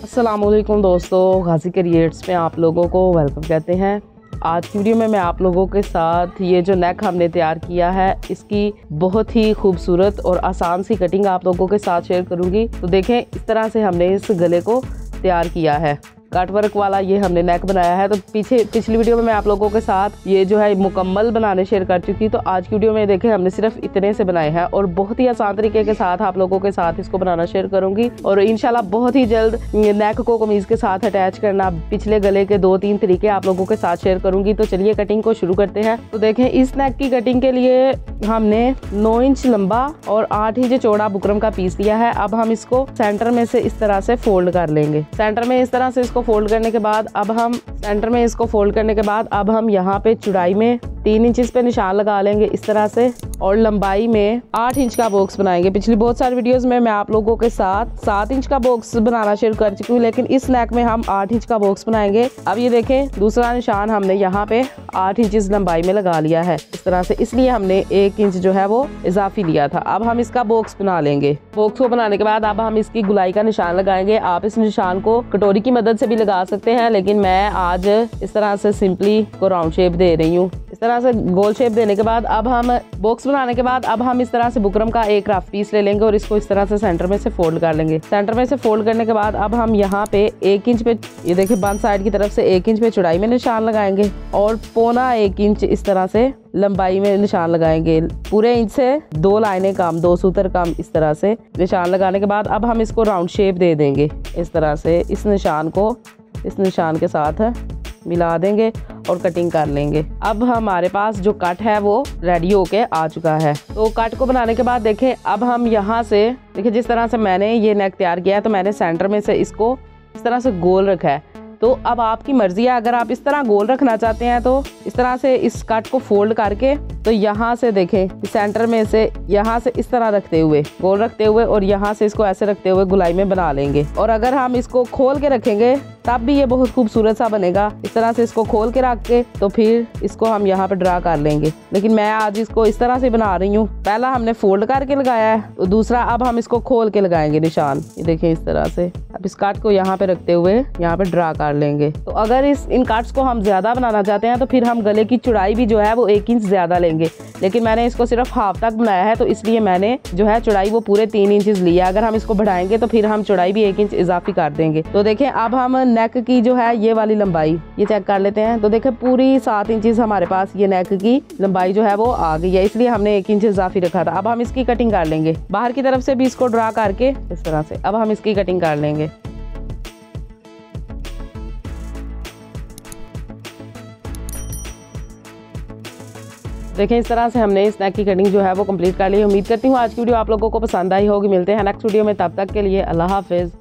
वालेकुम दोस्तों गाजी क्रिएट्स में आप लोगों को वेलकम कहते हैं। आज की वीडियो में मैं आप लोगों के साथ ये जो नेक हमने तैयार किया है, इसकी बहुत ही खूबसूरत और आसान सी कटिंग आप लोगों के साथ शेयर करूँगी। तो देखें, इस तरह से हमने इस गले को तैयार किया है। कट वर्क वाला ये हमने नेक बनाया है। तो पीछे, पिछली वीडियो में मैं आप लोगों के साथ ये जो है मुकम्मल बनाने शेयर कर चुकी तो आज की वीडियो में देखें हमने सिर्फ़ इतने से बनाए हैं और बहुत ही आसान तरीके के साथ आप लोगों के साथ इसको बनाना शेयर करूँगी। और इनशाला बहुत ही जल्द नेक को कमीज के साथ अटैच करना, पिछले गले के दो तीन तरीके आप लोगों के साथ शेयर करूँगी। तो चलिए कटिंग को शुरू करते हैं। तो देखें, इस नेक की कटिंग के लिए हमने नौ इंच लंबा और आठ इंच चौड़ा बुकरम का पीस दिया है। अब हम इसको सेंटर में से इस तरह से फोल्ड कर लेंगे। सेंटर में इस तरह से इसको फोल्ड करने के बाद, अब हम सेंटर में इसको फोल्ड करने के बाद, अब हम यहाँ पे चुड़ाई में तीन इंच पे निशान लगा लेंगे इस तरह से और लंबाई में आठ इंच का बॉक्स बनाएँगे। पिछली बहुत सारी वीडियोस में मैं आप लोगों के साथ सात इंच का बॉक्स बनाना शुरू कर चुकी हूँ, लेकिन इस नेक में हम आठ इंच का बॉक्स बनाएँगे। अब ये देखें, दूसरा निशान हमने यहाँ पे आठ इंच लंबाई में लगा लिया है। इस तरह से इसलिए हमने एक इंच जो है वो इजाफी लिया था। अब हम इसका बॉक्स बना लेंगे। बॉक्स को बनाने के बाद अब हम इसकी गुलाई का निशान लगाएँगे। आप इस निशान को कटोरी की मदद से भी लगा सकते हैं, लेकिन मैं आज इस तरह से सिंपली को राउंड शेप दे रही हूँ। इस तरह से गोल शेप देने के बाद अब हम बॉक्स बनाने के बाद अब हम इस तरह से बुकरम का एक रफ पीस ले लेंगे और इसको इस तरह से सेंटर में से फोल्ड कर लेंगे। सेंटर में से फोल्ड करने के बाद अब हम यहाँ पे एक इंच पे, ये देखिए बंद साइड की तरफ़ से एक इंच पे चौड़ाई में निशान लगाएँगे और पौना एक इंच इस तरह से लंबाई में निशान लगाएँगे। पूरे इंच से दो लाइनें काम, दो सूत्र काम इस तरह से निशान लगाने के बाद अब हम इसको राउंड शेप दे देंगे। इस तरह से इस निशान को, इस निशान के साथ मिला देंगे और कटिंग कर लेंगे। अब हमारे पास जो कट है वो रेडी होके आ चुका है। तो कट को बनाने के बाद देखें, अब हम यहाँ से, देखिए जिस तरह से मैंने ये नेक तैयार किया है तो मैंने सेंटर में से इसको इस तरह से गोल रखा है। तो अब आपकी मर्ज़ी है, अगर आप इस तरह गोल रखना चाहते हैं तो इस तरह से इस कट को फोल्ड करके तो यहाँ से देखें सेंटर में से यहाँ से इस तरह रखते हुए, गोल रखते हुए और यहाँ से इसको ऐसे रखते हुए गुलाई में बना लेंगे। और अगर हम इसको खोल के रखेंगे, तब भी ये बहुत खूबसूरत सा बनेगा। इस तरह से इसको खोल के रख के तो फिर इसको हम यहाँ पे ड्रा कर लेंगे। लेकिन मैं आज इसको इस तरह से बना रही हूँ। पहला हमने फोल्ड करके लगाया है तो दूसरा अब हम इसको खोल के लगाएँगे निशान। ये देखें इस तरह से। अब इस काट को यहाँ पे रखते हुए यहाँ पे ड्रा कर लेंगे। तो अगर इस, इन काट्स को हम ज़्यादा बनाना चाहते हैं तो फिर हम गले की चौड़ाई भी जो है, वो एक इंच ज़्यादा लेंगे लेकिन मैंने इसको सिर्फ़ हाफ़ तक बनाया है तो इसलिए मैंने जो है चौड़ाई वो पूरे तीन इंच लिया अगर हम इसको बढ़ाएँगे तो फिर हम चौड़ाई भी एक इंच इजाफी कर देंगे। तो देखें, अब हम नेक की जो है ये वाली लंबाई, ये चेक कर लेते हैं। तो देखें, पूरी सात इंचज हमारे पास ये नेक की लंबाई जो है वो आ गई है, इसलिए हमने एक इंच इजाफी रखा था। अब हम इसकी कटिंग कर लेंगे। बाहर की तरफ़ से भी इसको ड्रा करके, इस तरह से। अब हम इसकी कटिंग कर लेंगे। देखें, इस तरह से हमने इस नेक की कटिंग जो है वो कंप्लीट कर ली। उम्मीद करती हूँ आज की वीडियो आप लोगों को पसंद आई होगी। मिलते हैं नेक्स्ट वीडियो में। तब तक के लिए अल्लाह हाफिज़।